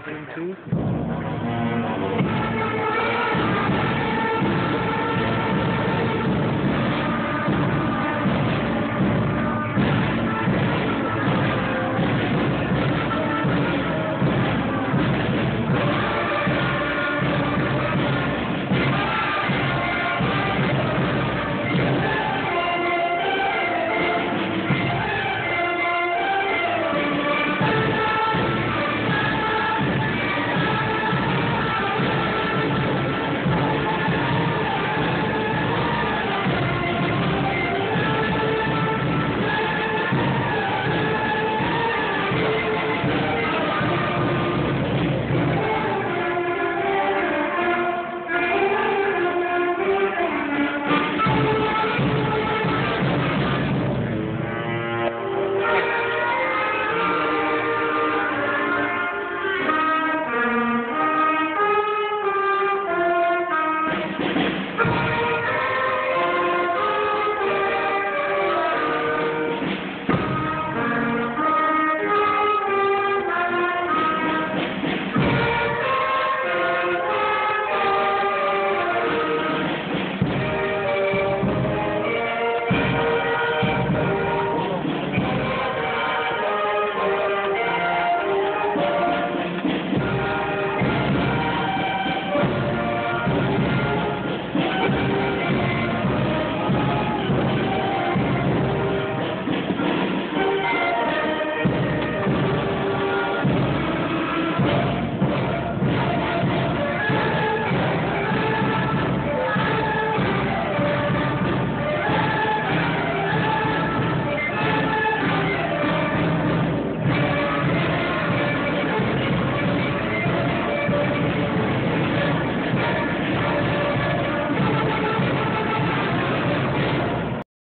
Green two.